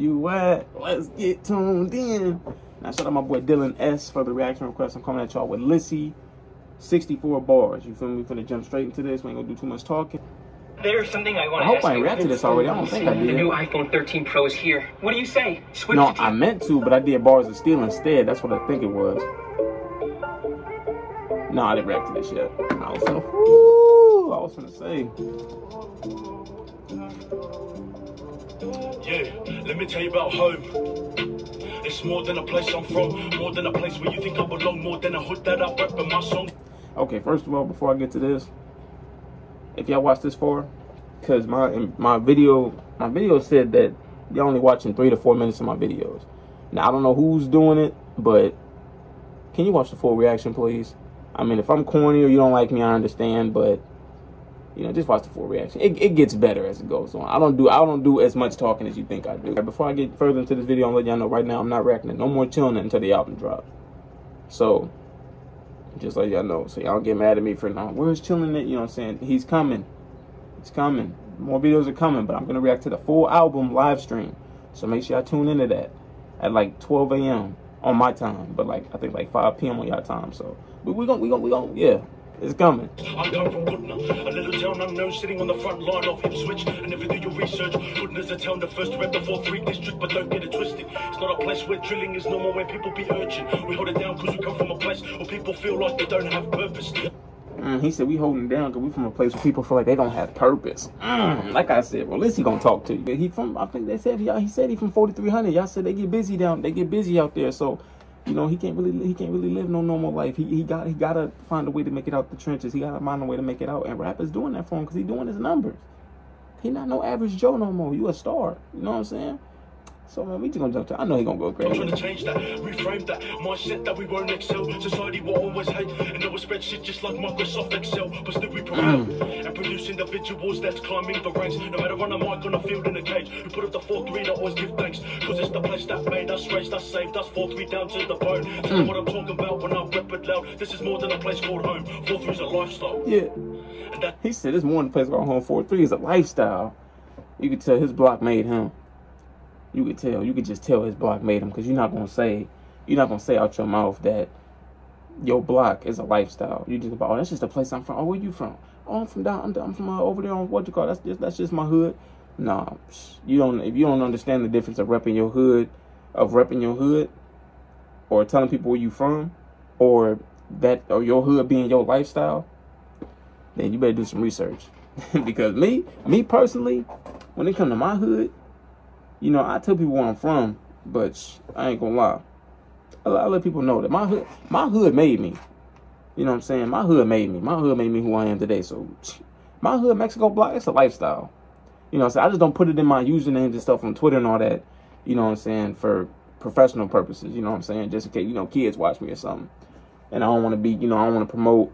you at? Let's get tuned in. Now, shout out my boy Dylan S for the reaction request. I'm coming at y'all with Lisi, 64 bars. You feel me? We're finna jump straight into this. We ain't gonna do too much talking. There's something I want I to hope I ain't you. reacted to this already. I don't think I did. The new iPhone 13 Pro is here. What do you say? Switch No, I meant to, but I did bars of steel instead. That's what I think it was. No, I didn't react to this yet. I was finna, whoo, I was finna say. Let me tell you about home. It's more than a place I'm from, more than a place where you think I belong, more than a hood that I rep in my song. Okay, first of all, before I get to this, if y'all watch this far, because my my video my video said that y'all only watching three to four minutes of my videos. Now I don't know who's doing it, but can you watch the full reaction, please? I mean, if I'm corny or you don't like me, I understand, but you know, just watch the full reaction. It, it gets better as it goes on. I don't do I don't do as much talking as you think I do. Before I get further into this video, I'm letting y'all know right now I'm not reacting to no more Chillinit until the album drops. So just let y'all know. So y'all get mad at me for now. Where's Chillinit? You know what I'm saying? He's coming. He's coming. More videos are coming, but I'm gonna react to the full album live stream. So make sure y'all tune into that at like 12 a.m. on my time, but like I think like 5 p.m. on y'all time. So we we gonna we gonna we gonna yeah, it's coming. I come from Goodna, a little town unknown, sitting on the front line of Ipswich. And if you do your research, Goodna's a town the first to rep the 4-3 district, but don't get it twisted. It's not a place where drilling is normal, where people be urgent. We hold it down because we come from a place where people feel like they don't have purpose. Mm, he said we holding down because we from a place where people feel like they don't have purpose. Mm, like I said, well, listen, he gonna talk to you. He from I think they said y'all. He said he from 4300. Y'all said they get busy down. They get busy out there. So, you know, he can't really he can't really live no normal life. He he got he gotta find a way to make it out the trenches. He gotta find a way to make it out. And rap is doing that for him because he doing his numbers. He not no average Joe no more. You a star. You know what I'm saying? So man, we just gonna jump to. I know he gonna go crazy. I'm trying to change that, reframe that mindset that we won't excel. Society will always hate, and it will spread shit just like Microsoft Excel. But still we prevail hmm. and produce individuals that's climbing the ranks. No matter on a mic, on a field, in a cage, we put up the four three. That always give thanks, cause it's the place that made us, raised us, saved us. Four three down to the bone. Tell me hmm. what I'm talking about when I rep it loud. This is more than a place called home. Four three's a lifestyle, Yeah. He said this one place called Home Four Three is a lifestyle. You could tell his block made him. You could tell. You could just tell his block made him because you're not gonna say you're not gonna say out your mouth that your block is a lifestyle. You just about oh that's just the place I'm from. Oh where you from? Oh I'm from down. I'm, I'm from uh, over there on what you call that's just that's just my hood. Nah, you don't. If you don't understand the difference of repping your hood, of repping your hood, or telling people where you from, or that or your hood being your lifestyle, then you better do some research. because me, me personally, when it come to my hood, you know, I tell people where I'm from, but I ain't gonna lie. I, I let people know that my hood, my hood made me. You know what I'm saying? My hood made me. My hood made me who I am today. So, my hood, Mexico block, it's a lifestyle. You know what I'm saying? I just don't put it in my usernames and stuff on Twitter and all that. You know what I'm saying? For professional purposes. You know what I'm saying? Just in case, you know, kids watch me or something. And I don't want to be, you know, I don't want to promote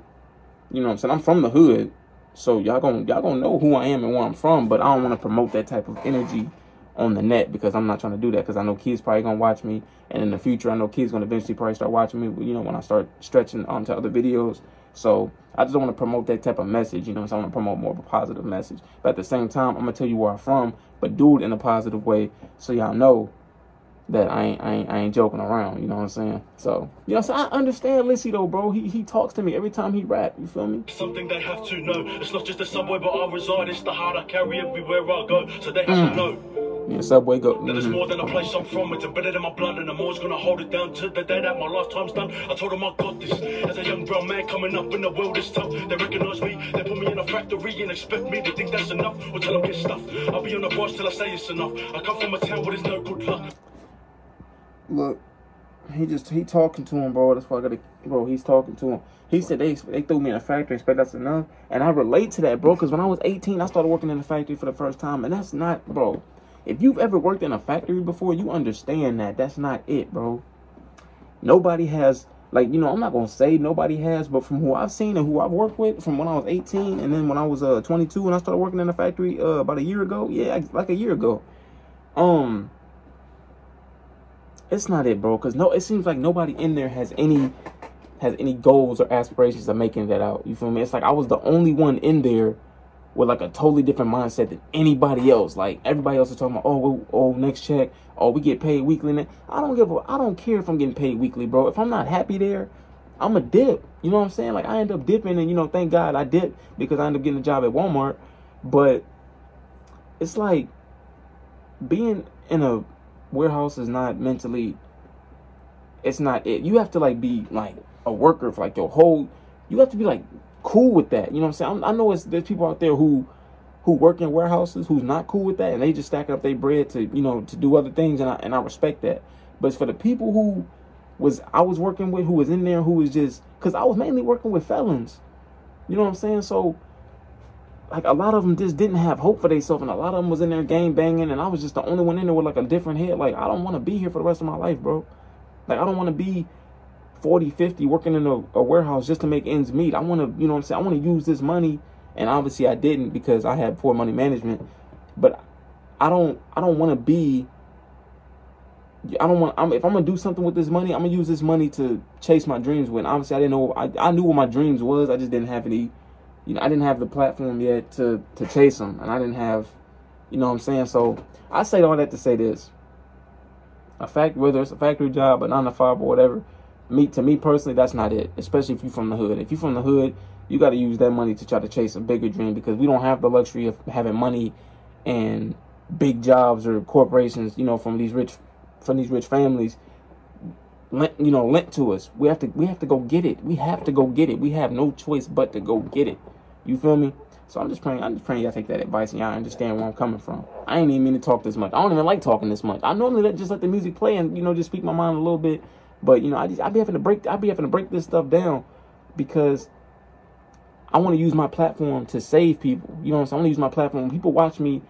you know what I'm saying? I'm from the hood, so y'all gonna y'all gonna know who I am and where I'm from, but I don't want to promote that type of energy on the net because I'm not trying to do that because I know kids probably gonna watch me, and in the future I know kids gonna eventually probably start watching me. You know when I start stretching onto other videos, so I just don't want to promote that type of message. You know, so I want to promote more of a positive message. But at the same time, I'm gonna tell you where I'm from, but do it in a positive way so y'all know that I ain't, I ain't, I ain't joking around. You know what I'm saying? So, you know, so I understand Lisi though, bro. He he talks to me every time he rap. You feel me? Something they have to know. It's not just a subway, but I reside. It's the heart I carry everywhere I go. So they have to mm. know. Yeah, Subway go. That it's mm-hmm. more than a place I'm from, it's embedded in my blood, and I'm always gonna hold it down to the day that my lifetime's done. I told them I got this. As a young brown man coming up in the world is tough, they recognize me, they put me in a factory and expect me to think that's enough, or tell them get stuffed. I'll be on the bars till I say it's enough. I come from a town where there's no good luck. Look, he just he talking to him, bro. That's why I gotta, bro. He's talking to him. He said they they threw me in a factory, expect that's enough, and I relate to that, bro. Because when I was 18, I started working in a factory for the first time, and that's not, bro. If you've ever worked in a factory before, you understand that that's not it, bro. Nobody has, like, you know, I'm not gonna say nobody has, but from who I've seen and who I've worked with, from when I was 18, and then when I was uh 22, and I started working in a factory uh about a year ago, yeah, like a year ago, um. It's not it, bro. Cause no, it seems like nobody in there has any has any goals or aspirations of making that out. You feel me? It's like I was the only one in there with like a totally different mindset than anybody else. Like everybody else is talking about, oh, oh, next check, oh, we get paid weekly. I don't give a, I don't care if I'm getting paid weekly, bro. If I'm not happy there, I'm a dip. You know what I'm saying? Like I end up dipping, and you know, thank God I dip because I end up getting a job at Walmart. But it's like being in a warehouse is not mentally. It's not it. You have to like be like a worker for like your whole. You have to be like cool with that. You know what I'm saying? I'm, i know it's there's people out there who who work in warehouses who's not cool with that, and they just stack up their bread to you know to do other things, and I and I respect that. But for the people who was I was working with, who was in there, who was just because I was mainly working with felons. You know what I'm saying? So like a lot of them just didn't have hope for themselves, and a lot of them was in there game banging, and I was just the only one in there with like a different head. Like I don't want to be here for the rest of my life, bro. Like I don't want to be 40, 50 working in a, a warehouse just to make ends meet. I want to, you know what I'm saying? I want to use this money and obviously I didn't because I had poor money management. But I don't I don't want to be I don't want I'm, if I'm gonna do something with this money, I'm gonna use this money to chase my dreams with. Obviously I didn't know I, I knew what my dreams was. I just didn't have any you know, I didn't have the platform yet to to chase them and I didn't have you know what I'm saying? So I say all that to say this. A fact whether it's a factory job, a nine to five or whatever, me to me personally, that's not it. Especially if you're from the hood. If you're from the hood, you got to use that money to try to chase a bigger dream because we don't have the luxury of having money and big jobs or corporations, you know, from these rich from these rich families lent you know lent to us. We have to we have to go get it. We have to go get it. We have no choice but to go get it. You feel me? So I'm just praying. I'm just praying y'all take that advice and y'all understand where I'm coming from. I ain't even mean to talk this much. I don't even like talking this much. I normally let, just let the music play and you know just speak my mind a little bit but you know, I just I be having to break I be having to break this stuff down because I want to use my platform to save people. You know what I'm saying? I want to use my platform. When people watch me,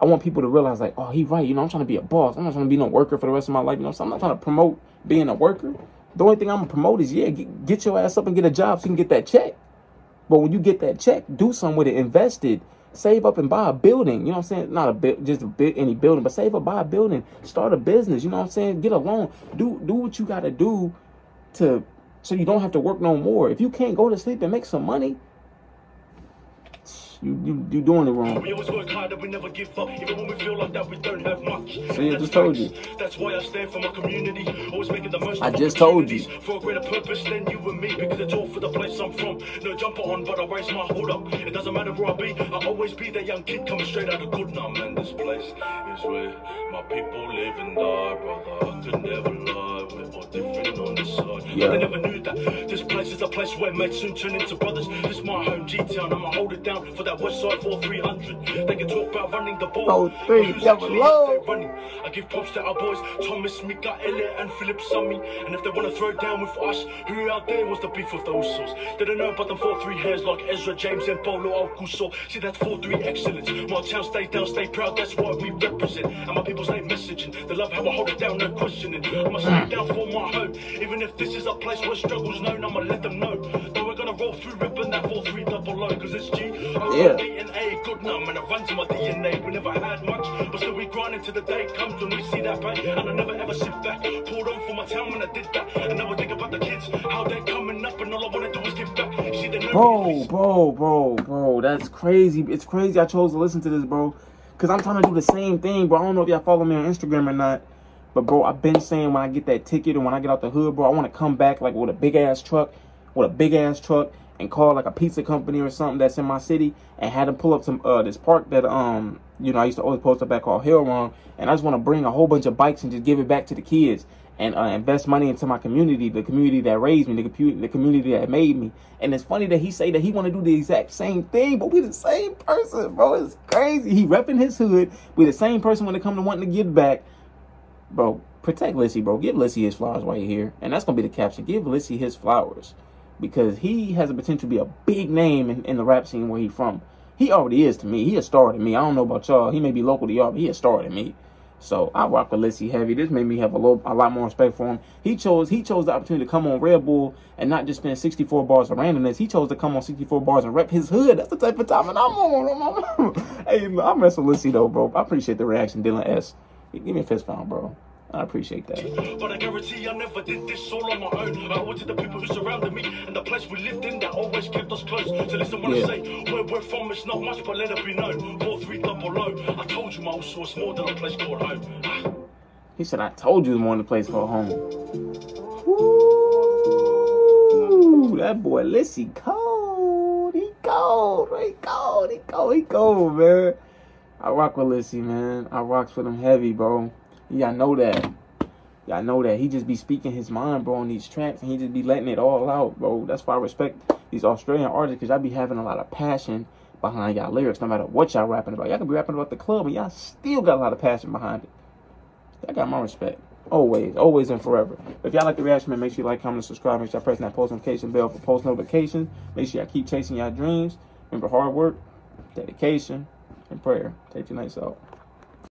I want people to realize like, oh, he right. You know, I'm trying to be a boss. I'm not trying to be no worker for the rest of my life. You know, so I'm not trying to promote being a worker. The only thing I'm gonna promote is yeah, get, get your ass up and get a job so you can get that check. But when you get that check, do something with it, invest it, Save up and buy a building. You know what I'm saying? Not a bit, just a bit any building, but save up, buy a building, start a business. You know what I'm saying? Get a loan. Do do what you got to do to so you don't have to work no more. If you can't go to sleep and make some money, you you you doing it wrong. We always work hard and we never give up, even when we feel like that we don't have much. See, I just told you. That's why I stand for my community, always making the most. I just told you. For a greater purpose than you and me, because it's all for the place I'm from. No jumper on, but I raise my hold up. It doesn't matter where I be, I always be that young kid coming straight out of Goodna, man. This place is where my people live and die, brother. I could never lie. We're all different on this side. Yeah. But never knew that this place is a place where mates soon turn into brothers. This is my home G town. I'ma hold it down for that west side for 300. They can talk about running the ball. Oh, three, double low. Running. I give props to our boys, Thomas, Mika, Elliot, and Philip Summy. And if they want to throw down with us, who out there was the beef with those souls? They don't know about them 4-3 hairs like Ezra James and Polo Alcuso. See, that's 4-3 excellence. My town stay down, stay proud, that's what we represent. And my people stay messaging. They love how I hold it down, no questioning. I'ma stay down for my home. Even if this is a place where struggle's known, I'ma let them know. Yeah. DNA, good numb, and it runs in my DNA. We never had much, but still we grind until the day comes when we see that pain. And I never ever sit back. Pulled on for my town when I did that. And now I think about the kids, how they're coming up, and all I wanna do is give back. See, the bro, bro, bro, bro, that's crazy. It's crazy I chose to listen to this, bro. Cause I'm trying to do the same thing, bro. I don't know if y'all follow me on Instagram or not. But bro, I've been saying when I get that ticket and when I get out the hood, bro, I want to come back like with a big ass truck, with a big ass truck and call like a pizza company or something that's in my city and had them pull up some uh this park that um you know I used to always post up back called Hill Run and I just want to bring a whole bunch of bikes and just give it back to the kids and uh, invest money into my community, the community that raised me, the, the community that made me. And it's funny that he say that he want to do the exact same thing, but we the same person, bro. It's crazy. He repping his hood. We the same person when it come to wanting to give back, bro. Protect Lisi, bro. Give Lisi his flowers while you're here, and that's gonna be the caption. Give Lisi his flowers because he has the potential to be a big name in, in the rap scene where he's from. He already is to me. He a star to me. I don't know about y'all. He may be local to y'all, but he a star to me. So I rock with Lisi heavy. This made me have a little, a lot more respect for him. He chose, he chose the opportunity to come on Red Bull and not just spend 64 bars of randomness. He chose to come on 64 bars and rep his hood. That's the type of time and I'm on. hey, I mess with Lisi though, bro. I appreciate the reaction, Dylan S. Give me a fist pound, bro. I appreciate that. But I guarantee I never did this all on my own. I owe it to the people who surrounded me and the place we lived in that always kept us close. So listen when Yeah. I say where we're from, it's not much, but let it be known. Four three double O. I told you my old source more than a place called home. He said, I told you the one place for home. Ooh, that boy Lisi cold. He cold. He cold. He cold. He cold, man. I rock with Lisi, man. I rocks with him heavy, bro. Y'all know that. Y'all know that. He just be speaking his mind, bro, on these tracks, and he just be letting it all out, bro. That's why I respect these Australian artists, because y'all be having a lot of passion behind y'all lyrics, no matter what y'all rapping about. Y'all can be rapping about the club, and y'all still got a lot of passion behind it. I got my respect. Always, always and forever. If y'all like the reaction, man, make sure you like, comment, and subscribe. Make sure y'all press that post notification bell for post notifications. Make sure y'all keep chasing y'all dreams. Remember hard work, dedication, and prayer. Take your nights out.